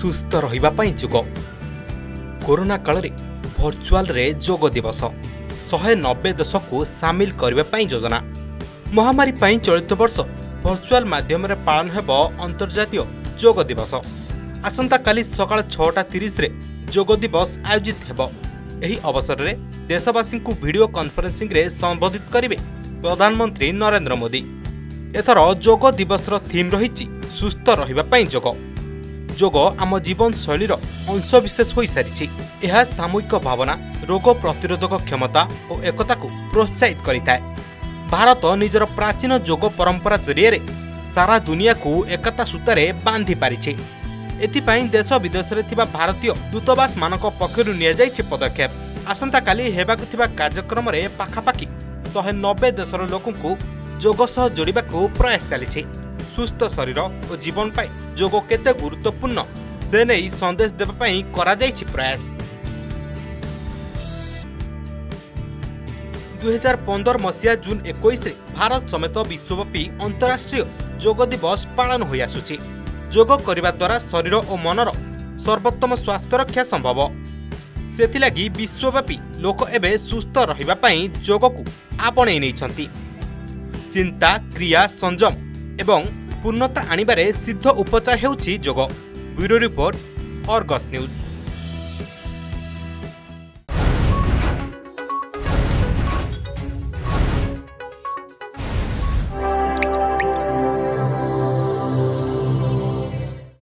ସୁସ୍ଥ ରହିବା ପାଇଁ ଯୋଗ। କରୋନା କାଳରେ ଭର୍ଚୁଆଲରେ ଯୋଗ ଦିବସ ଶହେ ନବେ ଦେଶକୁ ସାମିଲ କରିବା ପାଇଁ ଯୋଜନା। ମହାମାରୀ ପାଇଁ ଚଳିତ ବର୍ଷ ଭର୍ଚୁଆଲ ମାଧ୍ୟମରେ ପାଳନ ହେବ ଅନ୍ତର୍ଜାତୀୟ ଯୋଗ ଦିବସ। ଆସନ୍ତାକାଲି ସକାଳ ଛଅଟା ତିରିଶରେ ଯୋଗ ଦିବସ ଆୟୋଜିତ ହେବ। ଏହି ଅବସରରେ ଦେଶବାସୀଙ୍କୁ ଭିଡିଓ କନଫରେନ୍ସିଂରେ ସମ୍ବୋଧିତ କରିବେ ପ୍ରଧାନମନ୍ତ୍ରୀ ନରେନ୍ଦ୍ର ମୋଦି। ଏଥର ଯୋଗ ଦିବସର ଥିମ୍ ରହିଛି ସୁସ୍ଥ ରହିବା ପାଇଁ ଯୋଗ। ଯୋଗ ଆମ ଜୀବନଶୈଳୀର ଅଂଶବିଶେଷ ହୋଇସାରିଛି ଏହା ସାମୂହିକ ଭାବନା ରୋଗ ପ୍ରତିରୋଧକ କ୍ଷମତା ଓ ଏକତାକୁ ପ୍ରୋତ୍ସାହିତ କରିଥାଏ। ଭାରତ ନିଜର ପ୍ରାଚୀନ ଯୋଗ ପରମ୍ପରା ଜରିଆରେ ସାରା ଦୁନିଆକୁ ଏକତା ସୂତାରେ ବାନ୍ଧି ପାରିଛି। ଏଥିପାଇଁ ଦେଶ ବିଦେଶରେ ଥିବା ଭାରତୀୟ ଦୂତାବାସମାନଙ୍କ ପକ୍ଷରୁ ନିଆଯାଇଛି ପଦକ୍ଷେପ। ଆସନ୍ତାକାଲି ହେବାକୁ ଥିବା କାର୍ଯ୍ୟକ୍ରମରେ ପାଖାପାଖି ଶହେ ନବେ ଦେଶର ଲୋକଙ୍କୁ ଯୋଗ ସହ ଯୋଡ଼ିବାକୁ ପ୍ରୟାସ ଚାଲିଛି। ସୁସ୍ଥ ଶରୀର ଓ ଜୀବନ ପାଇଁ ଯୋଗ କେତେ ଗୁରୁତ୍ୱପୂର୍ଣ୍ଣ ସେ ନେଇ ସନ୍ଦେଶ ଦେବା ପାଇଁ କରାଯାଇଛି ପ୍ରୟାସ। ଦୁଇହଜାର ପନ୍ଦର ମସିହା ଜୁନ୍ ଏକୋଇଶରେ ଭାରତ ସମେତ ବିଶ୍ୱବ୍ୟାପୀ ଅନ୍ତରାଷ୍ଟ୍ରୀୟ ଯୋଗ ଦିବସ ପାଳନ ହୋଇଆସୁଛି। ଯୋଗ କରିବା ଦ୍ୱାରା ଶରୀର ଓ ମନର ସର୍ବୋତ୍ତମ ସ୍ୱାସ୍ଥ୍ୟ ରକ୍ଷା ସମ୍ଭବ। ସେଥିଲାଗି ବିଶ୍ୱବ୍ୟାପୀ ଲୋକ ଏବେ ସୁସ୍ଥ ରହିବା ପାଇଁ ଯୋଗକୁ ଆପଣେଇ ନେଇଛନ୍ତି। ଚିନ୍ତା କ୍ରିୟା ସଂଯମ ଏବଂ ପୂର୍ଣ୍ଣତା ଆଣିବାରେ ସିଦ୍ଧ ଉପଚାର ହେଉଛି yoga bureau report Argus news